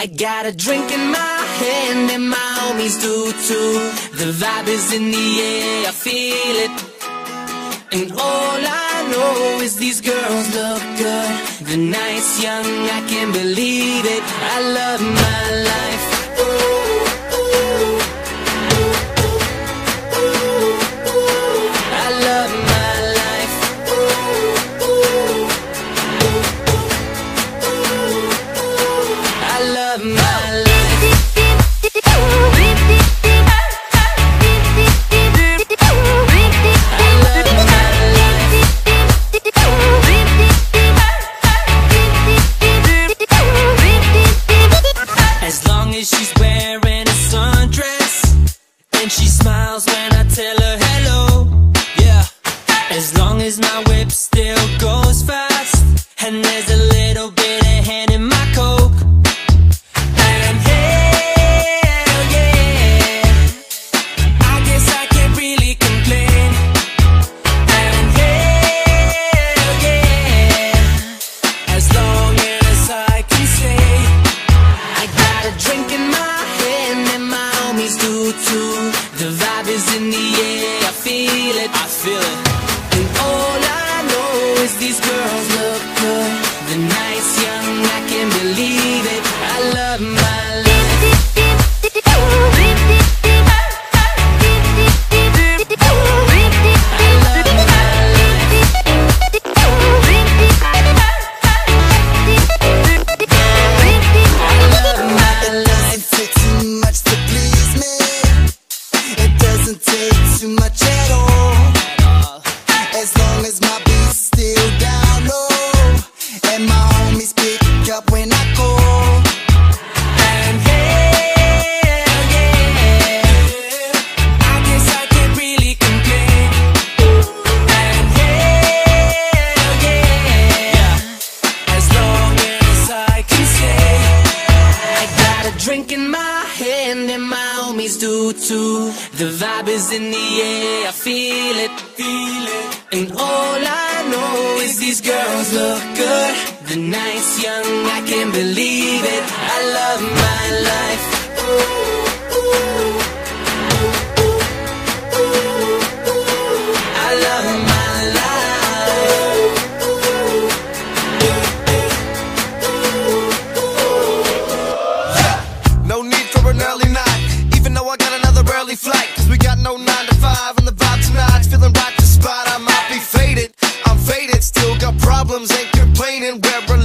I got a drink in my hand and my homies do too. The vibe is in the air, I feel it. And all I know is these girls look good. The night's young, I can't believe it. I love my life. In the air, I feel it. I feel it. And all I know is these girls look good. Doesn't take too much at all. As long as my beat's still down low, and my homies pick up when I call. Do too. The vibe is in the air, I feel it, feel it. And all I know is these girls look good. The night's young, I can't believe wear